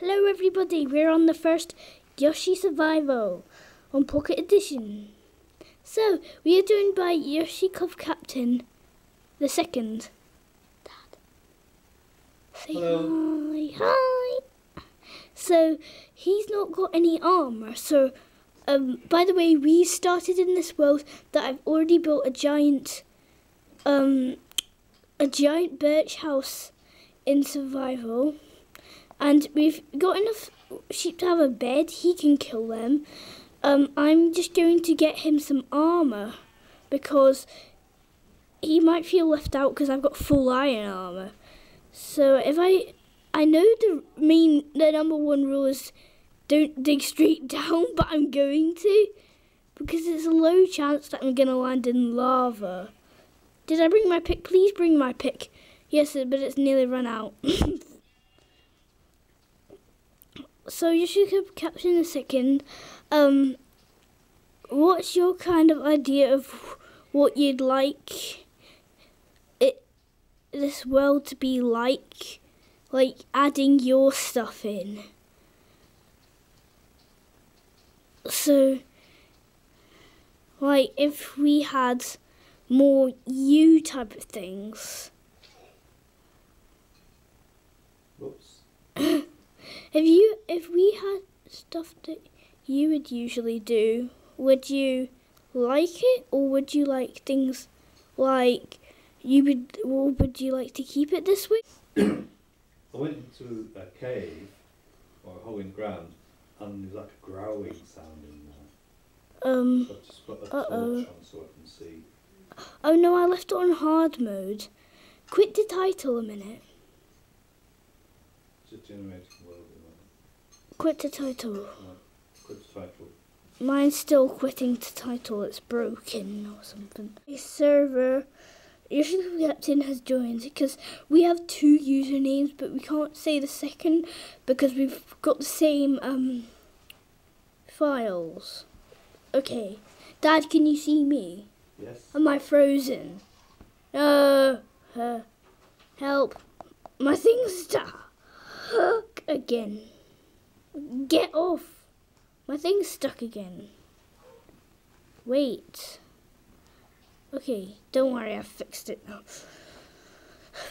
Hello everybody, we're on the first Yoshi Survival on Pocket Edition. So, we are joined by Yoshi Club Captain, the second. Dad. Say Hello. hi. Hi. So, he's not got any armor, so, um, by the way, we started in this world that I've already built a giant, um, a giant birch house in survival and we've got enough sheep to have a bed. He can kill them. Um, I'm just going to get him some armor because he might feel left out because I've got full iron armor. So if I, I know the main, the number one rule is don't dig straight down, but I'm going to because it's a low chance that I'm gonna land in lava. Did I bring my pick? Please bring my pick. Yes, but it's nearly run out. so you should have caption a second. Um, what's your kind of idea of what you'd like it this world to be like? Like adding your stuff in. So, like if we had more you type of things. Whoops. If you if we had stuff that you would usually do, would you like it or would you like things like you would or would you like to keep it this way? I went into a cave or a hole in the ground and there's like a growling sound in there. Um So I've just put a Uh-oh. torch on so I can see. oh no, I left it on hard mode. Quit the title a minute. Just generating world at the moment. Quit the title. Quick title. Mine's still quitting to title, it's broken or something. A server, usually the captain has joined because we have two usernames, but we can't say the second because we've got the same um files. Okay, Dad, can you see me? Yes. Am I frozen? No, uh, help! My thing's stuck again. Get off! My thing's stuck again. Wait. Okay, don't worry, I've fixed it now.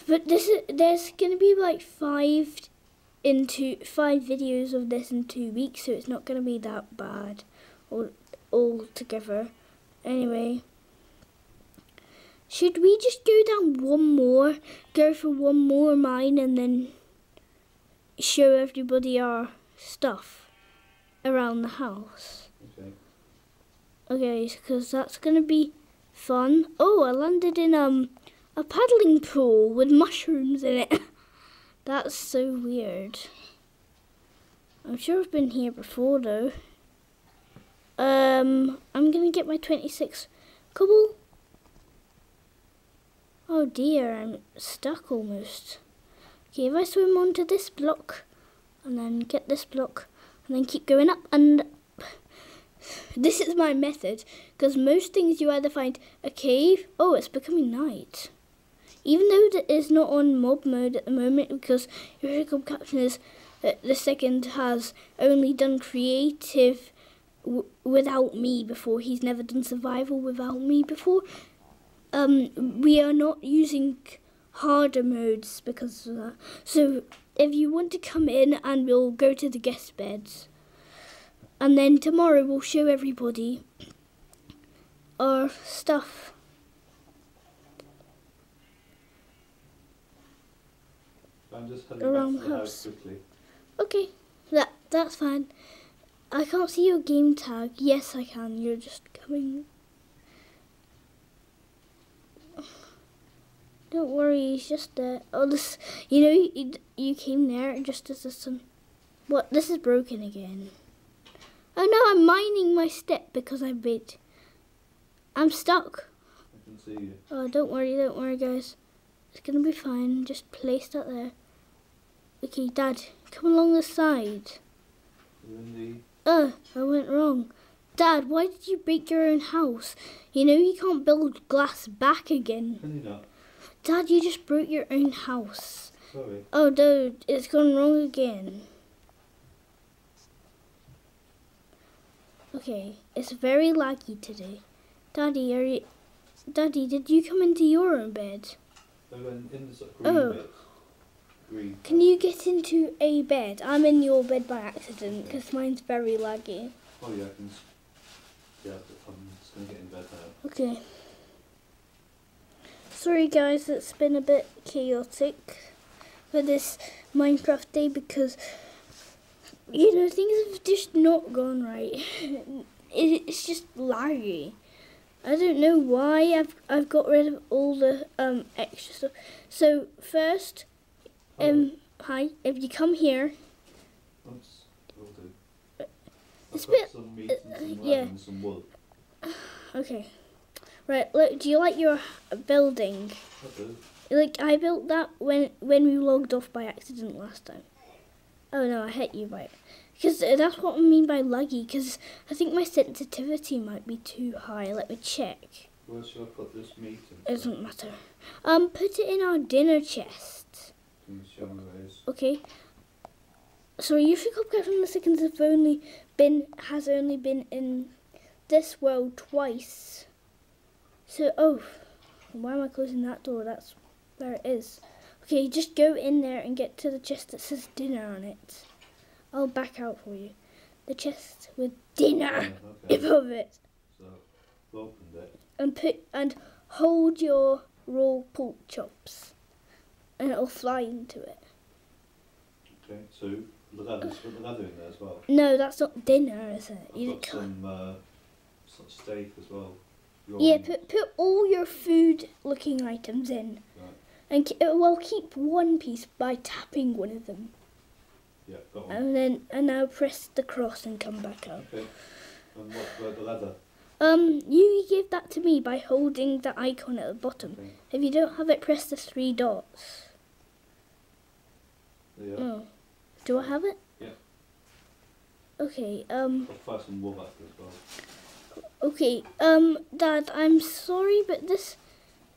But this is there's gonna be like five into five videos of this in two weeks, so it's not gonna be that bad all all together. Anyway. Should we just go down one more, go for one more mine and then show everybody our stuff around the house? Okay. Okay, because that's gonna be fun. Oh, I landed in um a paddling pool with mushrooms in it. that's so weird. I'm sure I've been here before though. Um, I'm gonna get my 26 cobble. Oh dear, I'm stuck almost. Okay, if I swim onto this block and then get this block and then keep going up and this is my method because most things you either find a cave. Oh, it's becoming night. Even though it is not on mob mode at the moment because your Club Captain is uh, the second has only done creative without me before. He's never done survival without me before. Um, we are not using harder modes because of that. So if you want to come in and we'll go to the guest beds. And then tomorrow we'll show everybody our stuff. I'm just heading Around back to the house house. quickly. Okay, that that's fine. I can't see your game tag. Yes, I can. You're just coming. Don't worry, he's just there. Oh, this. You know, you, you came there just as the sun. What? This is broken again. Oh no, I'm mining my step because I bit. I'm stuck. I can see you. Oh, don't worry, don't worry, guys. It's gonna be fine. Just place that there. Okay, Dad, come along the side. Oh, I went wrong. Dad, why did you break your own house? You know you can't build glass back again. Can you not? Dad, you just broke your own house. Sorry. Oh, dude, it's gone wrong again. Okay, it's very laggy today. Daddy, are you... Daddy, did you come into your own bed? I went in the sort of oh. green oh. bed. Can you get into a bed? I'm in your bed by accident because yeah. mine's very laggy. Oh yeah, I can. Yeah, I'm just gonna get in bed now. Okay. Sorry guys, it's been a bit chaotic for this Minecraft day because you know things have just not gone right. It's just laggy. I don't know why I've I've got rid of all the um extra stuff. So first, um hi, if you come here, Oops, will do. It's a bit- some meat and uh, yeah. and some wool. okay. Right, look, do you like your building? I do. Like I built that when when we logged off by accident last time. Oh no, I hit you by it. Because that's what I mean by laggy. Because I think my sensitivity might be too high. Let me check. Where should I put this meat in? It doesn't matter. Um, put it in our dinner chest. Can you show me where it is? Okay. Sorry, you should get from the seconds have only been has only been in this world twice. So oh, why am I closing that door? That's where it is. Okay, just go in there and get to the chest that says dinner on it. I'll back out for you. The chest with dinner Yeah, okay. above it, So, opened it. and put and hold your raw pork chops, and it'll fly into it. Okay, so the leather, put the leather in there as well. No, that's not dinner, is it? I've You got some uh, steak as well. Raw Yeah, put put all your food looking items in, Right. and ke- well keep one piece by tapping one of them, Yeah, got one. and then and now press the cross and come back up. Okay. And what about the leather? Um, you give that to me by holding the icon at the bottom. Okay. If you don't have it, press the three dots. Yeah. Oh, do I have it? Yeah. Okay. Um. I'll some wool as well. Okay. Um, Dad, I'm sorry, but this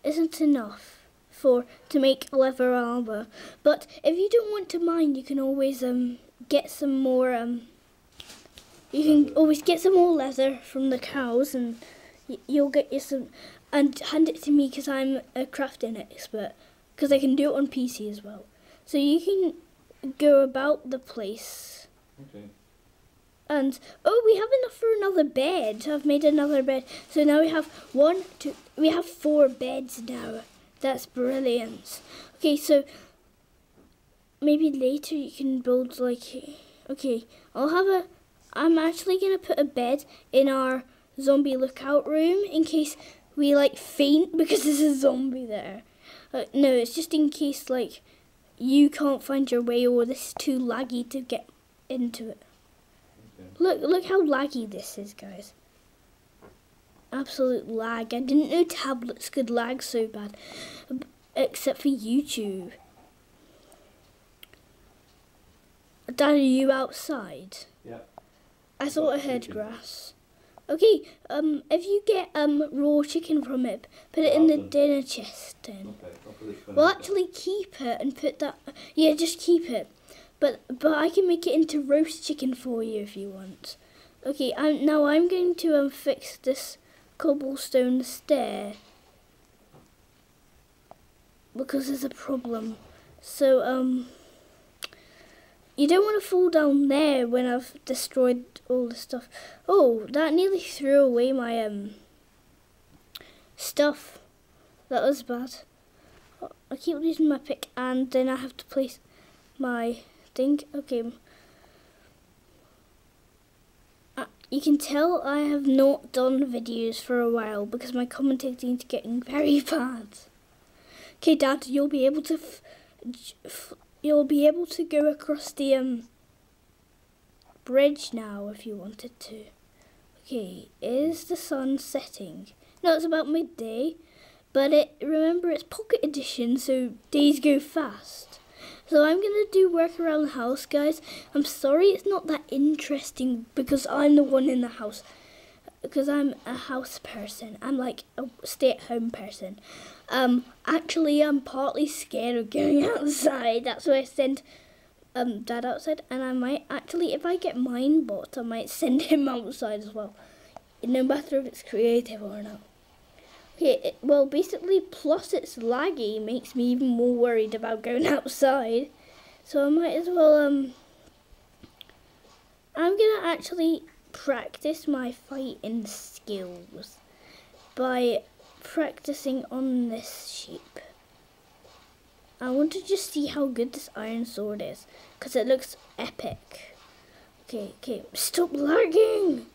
isn't enough for to make leather armor. But if you don't want to mine, you can always um get some more um. You can Leather. always get some more leather from the cows, and y- you'll get you some, and hand it to me because I'm a crafting expert, because I can do it on PC as well. So you can go about the place. Okay. And oh, we have enough for another bed. I've made another bed. So now we have one, two, we have four beds now. That's brilliant. Okay, so maybe later you can build like. Okay, I'll have a. I'm actually gonna put a bed in our zombie lookout room in case we like faint because there's a zombie there. Uh, no, it's just in case like you can't find your way or this is too laggy to get into it. Look, look how laggy this is, guys. Absolute lag. I didn't know tablets could lag so bad, except for YouTube. Dad, are you outside? Yeah. I thought I heard chicken. grass. Okay, um, if you get um raw chicken from it, put it in the dinner chest then. Okay. I'll put it Well, actually, keep it and put that. Yeah, just keep it. But but I can make it into roast chicken for you if you want. Okay, I'm now I'm going to um fix this cobblestone stair because there's a problem. So um, you don't want to fall down there when I've destroyed all the stuff. Oh, that nearly threw away my um stuff. That was bad. I keep losing my pick and then I have to place my thing. Okay. Uh, you can tell I have not done videos for a while because my commentating is getting very bad. Okay, Dad, you'll be able to, you'll be able to go across the um bridge now if you wanted to. Okay, is the sun setting? No, it's about midday. But it remember it's pocket edition, so days go fast. So I'm gonna do work around the house, guys. I'm sorry it's not that interesting because I'm the one in the house. Because I'm a house person. I'm like a stay-at-home person. Um, actually, I'm partly scared of going outside. That's why I send um dad outside, and I might actually, if I get mine bought, I might send him outside as well, no matter if it's creative or not. It, well, basically, plus it's laggy makes me even more worried about going outside. So I might as well um. I'm gonna actually practice my fighting skills by practicing on this sheep. I want to just see how good this iron sword is because it looks epic. Okay, okay, stop lagging.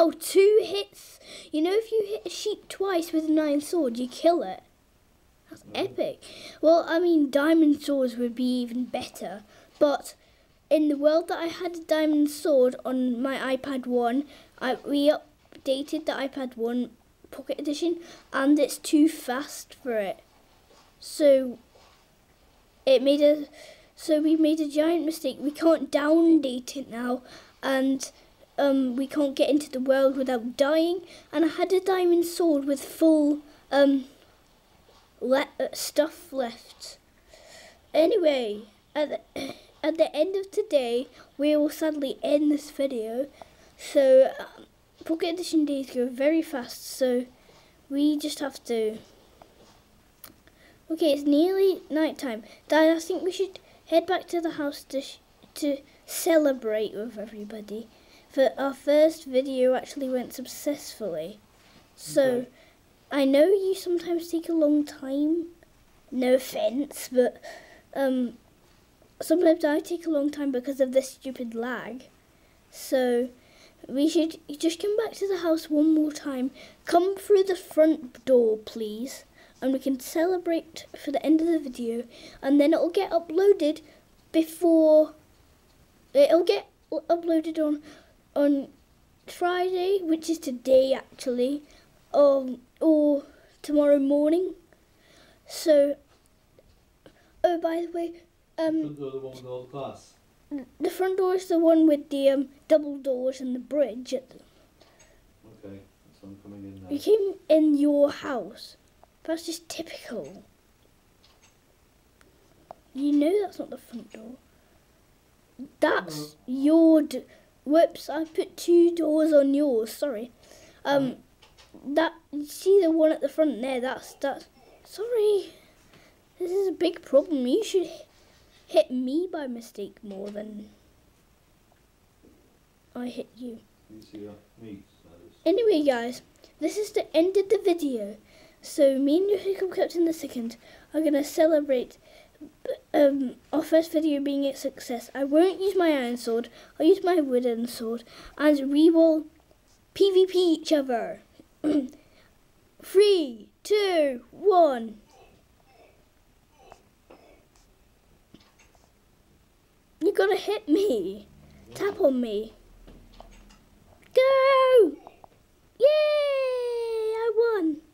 Oh, two hits. You know, if you hit a sheep twice with an iron sword, you kill it. That's mm. epic. Well, I mean, diamond swords would be even better, but in the world that I had a diamond sword on my iPad 1, I, we updated the iPad 1 Pocket Edition and it's too fast for it. So it made a so we made a giant mistake. We can't downdate it now and um, we can't get into the world without dying. And I had a diamond sword with full um, le- uh, stuff left. Anyway, at the, at the end of today, we will sadly end this video. So, um, Pocket Edition days go very fast, so we just have to. Okay, it's nearly night time. Dad, I think we should head back to the house to to celebrate with everybody. For our first video actually went successfully. So, Okay. I know you sometimes take a long time. No offense, but um, sometimes I take a long time because of this stupid lag. So we should just come back to the house one more time. Come through the front door, please, and we can celebrate for the end of the video, and then it'll get uploaded before. It'll get uploaded on on Friday, which is today actually, um, or tomorrow morning. So. Oh, by the way, um, Front door, the one with all the glass. the front door is the one with the um, double doors and the bridge. At the, Okay, so I'm coming in now. we came in your house. That's just typical. You know that's not the front door. That's your. Whoops! I put two doors on yours. Sorry. Um, that you see the one at the front there. That's that's. Sorry. This is a big problem. You should hit me by mistake more than I hit you. You see that meat? That is. Anyway, guys, this is the end of the video. So me and Yoshi Club Captain the Second are gonna celebrate um, our first video being a success, I won't use my iron sword, I'll use my wooden sword, and we will PvP each other. Three, two, one. You're gonna hit me. Tap on me. Go! Yay! I won!